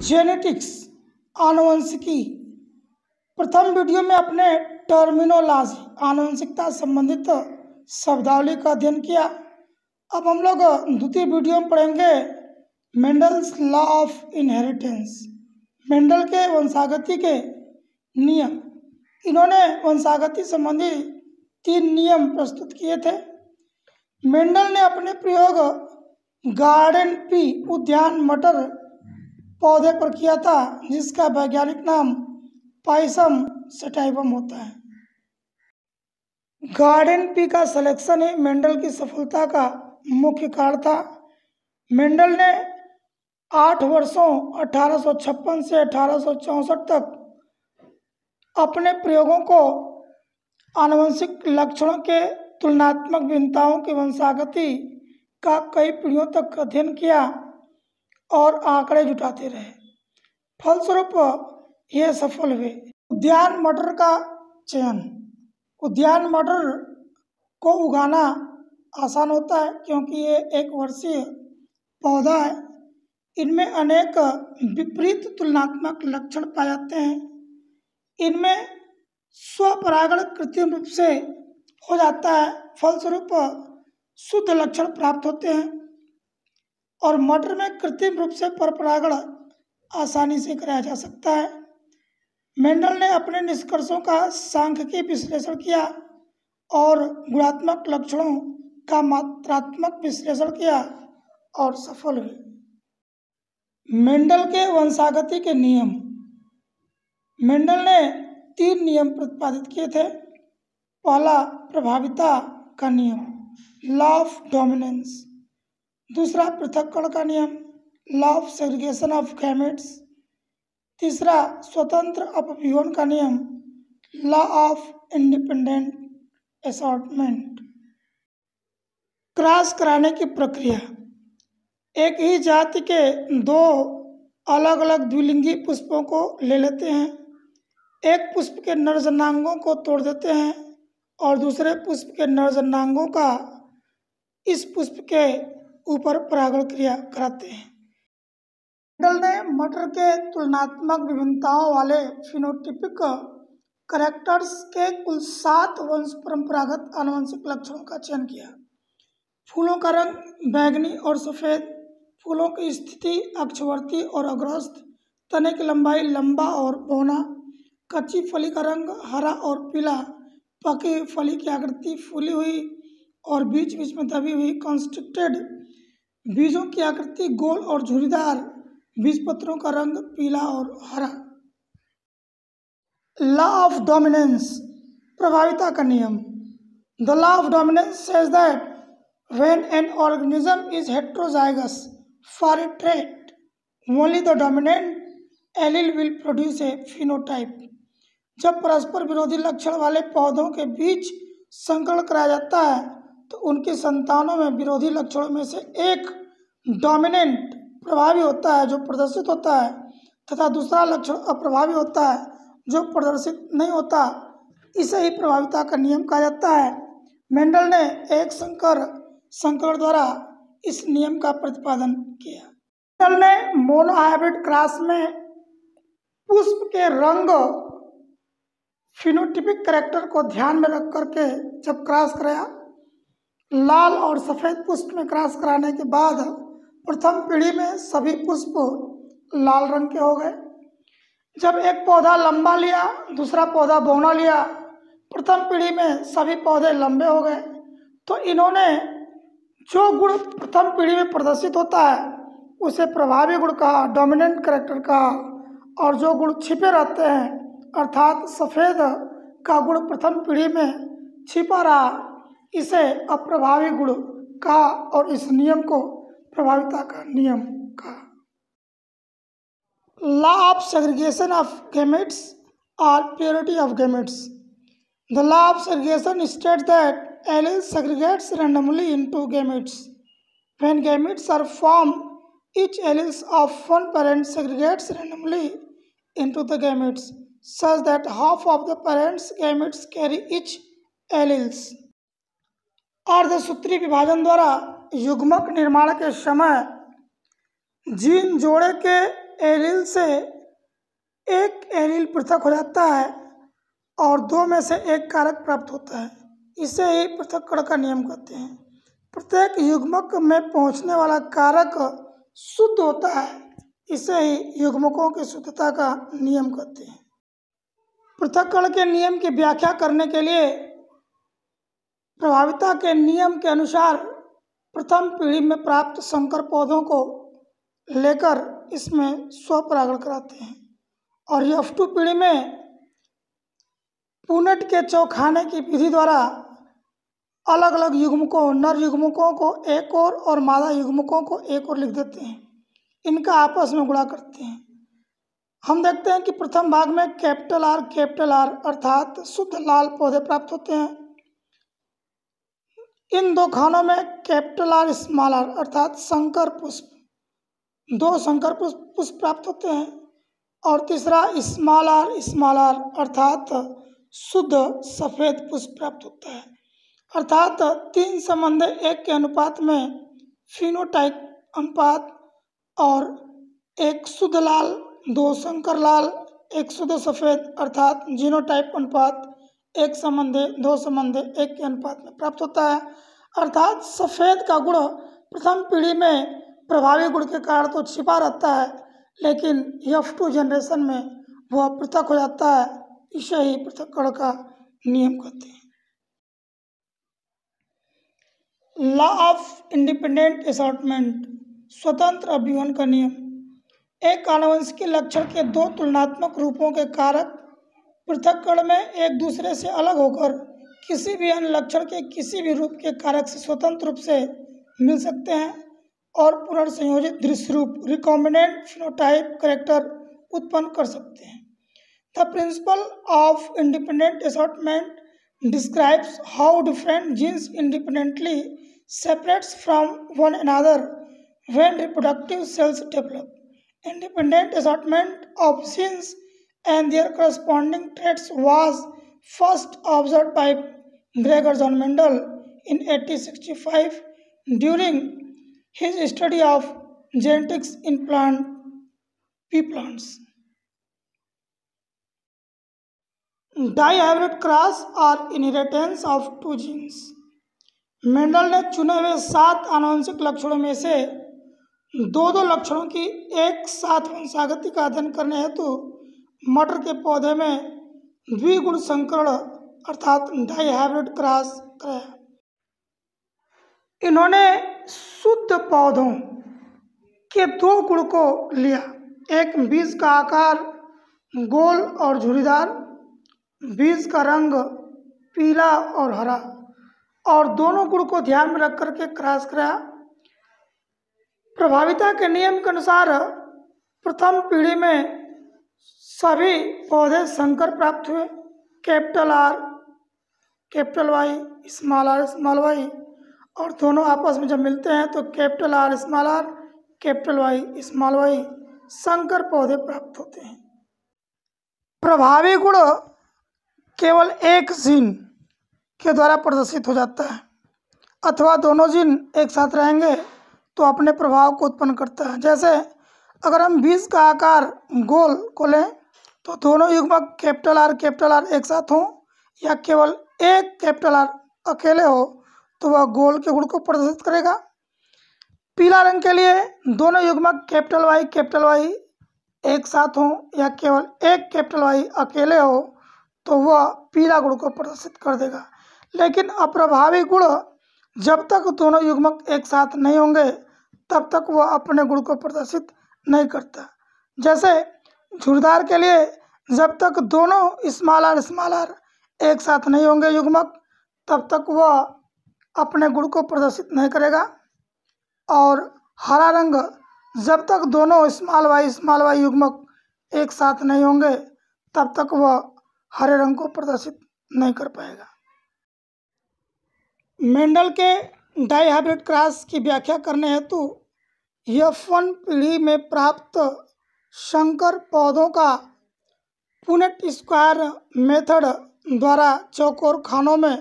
Genetics आनुवंशिकी। प्रथम video में अपने टर्मिनोलॉजी आनुवंशिकता संबंधित शब्दावली का अध्ययन किया। अब हम लोग द्वितीय वीडियो में पढ़ेंगे Mendel's law of inheritance Mendel के वंशागति के नियम। इन्होंने वंशागति संबंधी तीन नियम प्रस्तुत किए थे। मेंडल ने अपने प्रयोग गार्डन पी, उद्यान, मटर पौधे पर किया था, जिसका वैज्ञानिक नाम पाइसम सटाइवम होता है। गार्डन पी का सिलेक्शन ही मेंडल की सफलता का मुख्य कारण था। मेंडल ने आठ वर्षों, अठारह सौ छप्पन से अठारह सौ चौंसठ तक अपने प्रयोगों को आनुवंशिक लक्षणों के तुलनात्मक भिन्नताओं की वंशागति का कई पीढ़ियों तक अध्ययन किया। और आंकड़े जुटाते रहे। फलस्वरूप, ये सफल हुए। उद्यान मटर का चयन। उद्यान मटर को उगाना आसान होता है क्योंकि ये एक वर्षीय पौधा है। इनमें अनेक विपरीत तुलनात्मक लक्षण पाए जाते हैं। इनमें स्वपरागण कृत्रिम रूप से हो जाता है। फलस्वरूप, शुद्ध लक्षण प्राप्त होते हैं। और मटर में कृत्रिम रूप से परपरागण आसानी से कराया जा सकता है। मेंडल ने अपने निष्कर्षों का सांख्यिकी विश्लेषण किया और गुणात्मक लक्षणों का मात्रात्मक विश्लेषण किया और सफल हुए। मेंडल के वंशागति के नियम। मेंडल ने तीन नियम प्रतिपादित किए थे। पहला, प्रभाविता का नियम लॉ ऑफ़ डोमिनेंस दूसरा पृथककरण का नियम law of segregation of gametes तीसरा स्वतंत्र अपव्यूहन का नियम law of independent assortment cross कराने की प्रक्रिया। एक ही जाति के दो अलग अलग द्विलिंगी पुष्पों को ले लेते हैं। एक पुष्प के नरजनांगों को तोड़ देते हैं और दूसरे पुष्प के नरजनांगों का इस पुष्प के ऊपर परागण क्रिया कराते हैं। मेंडल ने मटर के तुलनात्मक विभिन्नताओं वाले फिनोटिपिक करेक्टर्स के कुल सात वंश परंपरागत आनुवंशिक लक्षणों का चयन किया। फूलों का रंग बैगनी और सफ़ेद, फूलों की स्थिति अक्षवर्ती और अग्रस्त तने की लंबाई लंबा और बोना, कच्ची फली का रंग हरा और पीला, पकी फली की आकृति फूली हुई और बीच बीच में दबी हुई कॉन्स्ट्रिक्टेड बीजों की आकृति गोल और झुरीदार बीज पत्रों का रंग पीला और हरा। लॉ ऑफ़ डोमिनेंस प्रभाविता का नियम। The law of dominance says that when an organism is heterozygous for a trait only the dominant allele will produce a phenotype जब परस्पर विरोधी लक्षण वाले पौधों के बीच संकरण कराया जाता है तो उनकी संतानों में, विरोधी लक्षणों में से एक डोमिनेंट प्रभावी होता है, जो प्रदर्शित होता है, तथा दूसरा लक्षण अप्रभावी होता है, जो प्रदर्शित नहीं होता। इसे ही प्रभाविता का नियम कहा जाता है। मेंडल ने एक संकर, संकरण द्वारा इस नियम का प्रतिपादन किया। मेंडल ने मोनोहाइब्रिड क्रास में पुष्प के रंग फिनोटिपिक करेक्टर को ध्यान में रख करके जब क्रॉस कराया लाल और सफ़ेद पुष्प में क्रॉस कराने के बाद प्रथम पीढ़ी में सभी पुष्प लाल रंग के हो गए। जब एक पौधा लंबा लिया, दूसरा पौधा बौना लिया, प्रथम पीढ़ी में सभी पौधे लंबे हो गए। तो इन्होंने जो गुण प्रथम पीढ़ी में प्रदर्शित होता है, उसे प्रभावी गुण कहा डोमिनेंट करेक्टर कहा। और जो गुण छिपे रहते हैं, अर्थात सफ़ेद का गुण प्रथम पीढ़ी में छिपा रहा इसे अप्रभावी गुण का और इस नियम को प्रभाविता का नियम कहा। Law of segregation of gametes or purity of gametes the law of segregation state that allele segregates randomly into gametes when gametes are form each alleles of one parent segregates randomly into the gametes such that half of the parents gametes carry each alleles अर्धसूत्री विभाजन द्वारा युग्मक निर्माण के समय gene जोड़े के aryl से एक एरिल पृथक हो जाता है और दो में से एक कारक प्राप्त होता है। इसे ही पृथक्करण का नियम कहते हैं। प्रत्येक युग्मक में पहुँचने वाला कारक शुद्ध होता है। इसे ही युग्मकों की शुद्धता का नियम कहते हैं। पृथक्करण के नियम की व्याख्या करने के लिए प्रभाविता के नियम के अनुसार प्रथम पीढ़ी में प्राप्त संकर पौधों को लेकर इसमें स्वपरागण कराते हैं। और यफ टू पीढ़ी में पुनट के चौखाने की विधि द्वारा अलग अलग युग्मकों, नर युग्मकों को एक और और मादा युग्मकों को एक और लिख देते हैं। इनका आपस में गुणा करते हैं। हम देखते हैं कि प्रथम भाग में कैपिटल आर कैपिटल आर अर्थात शुद्ध लाल पौधे प्राप्त होते हैं। इन दो खानों में कैपिटल आर स्मॉल आर अर्थात शंकर पुष्प। दो शंकर पुष्प पुष्प प्राप्त होते हैं। और तीसरा स्मॉल आर स्मॉल आर अर्थात शुद्ध सफ़ेद पुष्प प्राप्त होता है। अर्थात तीन संबंध एक के अनुपात में फिनोटाइप अनुपात और एक शुद्ध लाल, दो शंकर लाल, एक शुद्ध सफ़ेद, अर्थात जीनोटाइप अनुपात। एक संबंधे, दो संबंधे, एक के अनुपात में प्राप्त होता है। अर्थात सफ़ेद का गुण प्रथम पीढ़ी में प्रभावी गुण के कारण तो छिपा रहता है, लेकिन एफ़ टू जनरेशन में वह पृथक हो जाता है। इसे ही पृथक्करण का नियम कहते हैं। लॉ ऑफ़ इंडिपेंडेंट असॉर्टमेंट स्वतंत्र अभिवन का नियम। एक आनुवंशिक लक्षण के दो तुलनात्मक रूपों के कारक पृथक पृथककरण में एक दूसरे से अलग होकर किसी भी अन्य लक्षण के किसी भी रूप के कारक से स्वतंत्र रूप से मिल सकते हैं और पुनर्संयोजित दृश्य रूप रिकॉम्बिनेंट फिनोटाइप करेक्टर उत्पन्न कर सकते हैं। The principle of independent assortment describes how different genes independently separates from one another when reproductive cells develop independent assortment of genes and their corresponding traits was first observed by Gregor John Mendel in 1865 during his study of genetics in plant pea plants. Dihybrid cross or inheritance of two genes. Mendel ने चुने हुए सात आनुवंशिक लक्षणों में से दो दो लक्षणों की एक साथ वंशागति का अध्ययन करने हेतु मटर के पौधे में द्विगुण संकरण अर्थात डाईहाइब्रिड क्रॉस कराया इन्होंने शुद्ध पौधों के दो गुण को लिया। एक बीज का आकार गोल और झुरीदार, बीज का रंग पीला और हरा, और दोनों गुण को ध्यान में रख करके क्रॉस कराया प्रभाविता के नियम के अनुसार प्रथम पीढ़ी में सभी पौधे संकर प्राप्त हुए। Capital R, capital Y, small R, small Y. और दोनों आपस में जब मिलते हैं तो capital R, small R, capital Y, small Y संकर पौधे प्राप्त होते हैं। प्रभावी गुण केवल एक जीन के द्वारा प्रदर्शित हो जाता है। अथवा दोनों जिन एक साथ रहेंगे तो अपने प्रभाव को उत्पन्न करता है। जैसे अगर हम बीज का आकार गोल को लें तो दोनों युग्मक कैपिटल आर कैपिटल आर एक साथ हों, या केवल एक कैपिटल आर अकेले हो तो वह गोल के गुण को प्रदर्शित करेगा। पीला रंग के लिए दोनों युग्मक कैपिटल वाई कैपिटल वाई एक साथ हों, या केवल एक कैपिटल वाई अकेले हो तो वह पीला गुण को प्रदर्शित कर देगा। लेकिन अप्रभावी गुण जब तक दोनों युग्मक एक साथ नहीं होंगे, तब तक वह अपने गुण को प्रदर्शित नहीं करता। जैसे झुरदार के लिए जब तक दोनों स्मॉल आर स्मॉल एक साथ नहीं होंगे युग्मक, तब तक वह अपने गुण को प्रदर्शित नहीं करेगा। और हरा रंग जब तक दोनों स्मॉल वाई स्मॉल वाई युग्मक एक साथ नहीं होंगे, तब तक वह हरे रंग को प्रदर्शित नहीं कर पाएगा। मेंडल के डाईहाइब्रिड क्रॉस की व्याख्या करने हेतु एफ़ वन पीढ़ी में प्राप्त संकर पौधों का पुनेट स्क्वायर मेथड द्वारा चौकोर खानों में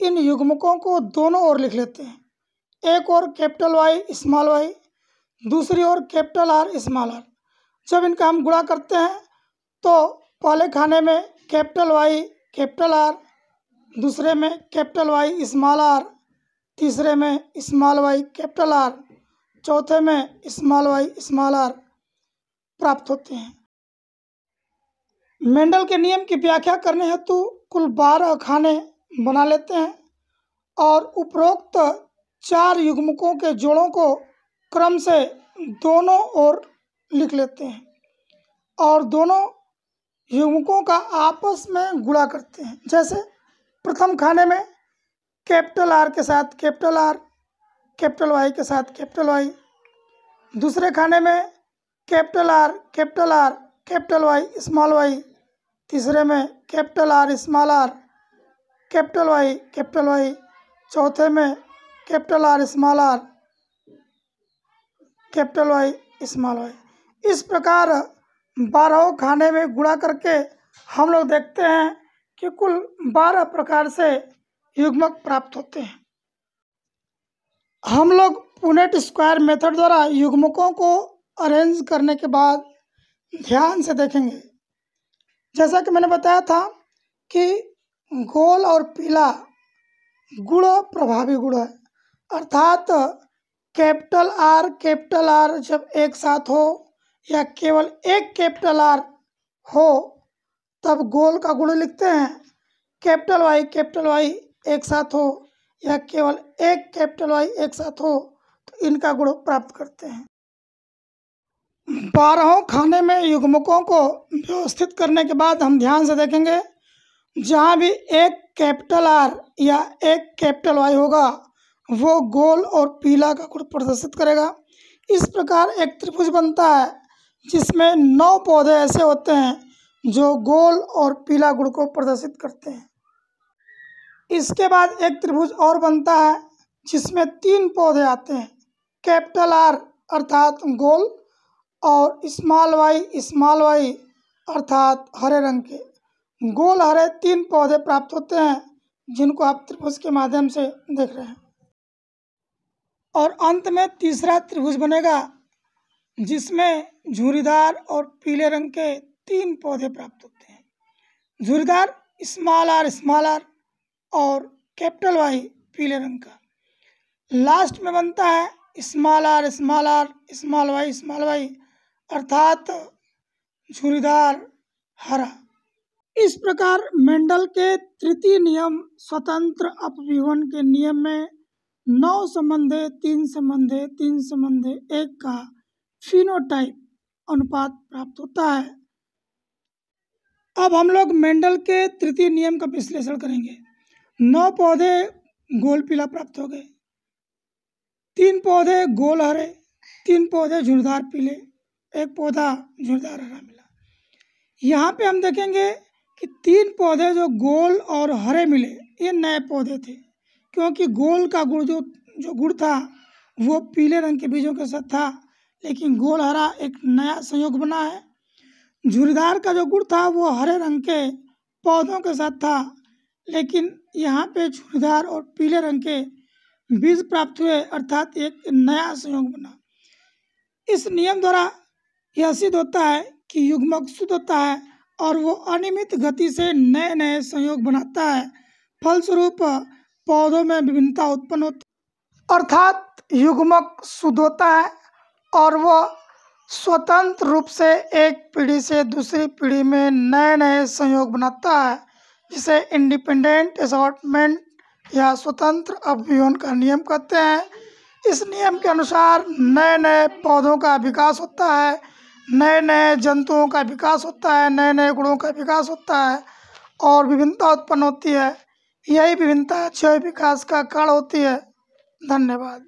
इन युग्मकों को दोनों ओर लिख लेते हैं। एक और कैपिटल वाई स्मॉल वाई दूसरी ओर कैपिटल आर स्मॉल आर जब इनका हम गुणा करते हैं तो पहले खाने में कैपिटल वाई कैपिटल आर दूसरे में कैपिटल वाई स्मॉल आर तीसरे में स्मॉल वाई कैपिटल आर चौथे में स्मॉल वाई स्मॉल आर प्राप्त होते हैं। मेंडल के नियम की व्याख्या करने हेतु कुल बारह खाने बना लेते हैं और उपरोक्त चार युग्मकों के जोड़ों को क्रम से दोनों ओर लिख लेते हैं और दोनों युग्मकों का आपस में गुणा करते हैं। जैसे प्रथम खाने में कैपिटल आर के साथ कैपिटल आर कैपिटल वाई के साथ कैपिटल वाई दूसरे खाने में capital R capital R, capital Y, small Y. तीसरे में capital R, small R. Capital Y capital Y. चौथे में capital R, small R. Capital Y, small Y. इस प्रकार बारह खाने में गुणा करके हम लोग देखते हैं कि कुल बारह प्रकार से युग्मक प्राप्त होते हैं। हम लोग पुनेट स्क्वायर मेथड द्वारा युग्मकों को अरेंज करने के बाद ध्यान से देखेंगे। जैसा कि मैंने बताया था कि गोल और पीला गुण प्रभावी गुण है। अर्थात कैपिटल आर कैपिटल आर जब एक साथ हो या केवल एक कैपिटल आर हो, तब गोल का गुण लिखते हैं। कैपिटल वाई कैपिटल वाई एक साथ हो या केवल एक कैपिटल वाई एक साथ हो तो इनका गुण प्राप्त करते हैं। बारहों खाने में युग्मकों को व्यवस्थित करने के बाद हम ध्यान से देखेंगे, जहाँ भी एक कैपिटल आर या एक कैपिटल वाई होगा, वो गोल और पीला का गुण प्रदर्शित करेगा। इस प्रकार एक त्रिभुज बनता है, जिसमें नौ पौधे ऐसे होते हैं, जो गोल और पीला गुण को प्रदर्शित करते हैं। इसके बाद एक त्रिभुज और बनता है, जिसमें तीन पौधे आते हैं, कैपिटल आर अर्थात गोल और स्मॉल वाई स्मॉल वाई अर्थात हरे रंग के। गोल हरे तीन पौधे प्राप्त होते हैं, जिनको आप त्रिभुज के माध्यम से देख रहे हैं। और अंत में तीसरा त्रिभुज बनेगा, जिसमें झुरीदार और पीले रंग के तीन पौधे प्राप्त होते हैं। झुरीदार स्मॉल आर स्मॉल आर और कैपिटल वाई पीले रंग का। लास्ट में बनता है small R small R small Y small Y अर्थात झुरीदार हरा। इस प्रकार मेंडल के तृतीय नियम स्वतंत्र अपविवन के नियम में नौ संबंधे, तीन संबंधे तीन संबंधे, एक का फिनोटाइप अनुपात प्राप्त होता है। अब हम लोग मेंडल के तृतीय नियम का विश्लेषण करेंगे। नौ पौधे गोल पीला प्राप्त हो गए। तीन पौधे गोल हरे, तीन पौधे झुड़दार पीले। एक पौधा झुड़दार हरा मिला। यहाँ पे हम देखेंगे कि तीन पौधे जो गोल और हरे मिले, ये नए पौधे थे। क्योंकि गोल का गुड़ जो जो गुड़ था, वो पीले रंग के बीजों के साथ था, लेकिन गोल हरा एक नया संयोग बना है। झुरीदार का जो गुड़ था, वो हरे रंग के पौधों के साथ था, लेकिन यहाँ पे झुरीदार और पीले रंग के बीज प्राप्त हुए, अर्थात एक नया संयोग बना। इस नियम द्वारा यह सिद्ध होता है कि युग्मक शुद्ध होता है और वो अनियमित गति से नए नए संयोग बनाता है। फलस्वरूप, पौधों में विभिन्नता उत्पन्न होती अर्थात, युग्मक शुद्ध होता है और वह स्वतंत्र रूप से एक पीढ़ी से दूसरी पीढ़ी में नए नए संयोग बनाता है, जिसे इंडिपेंडेंट असॉर्टमेंट या स्वतंत्र अभियोन का नियम कहते हैं। इस नियम के अनुसार नए नए पौधों का विकास होता है नए नए जंतुओं का विकास होता है नए नए गुणों का विकास होता है और विभिन्नता उत्पन्न होती है। यही विभिन्नता क्षय विकास का कारण होती है। धन्यवाद।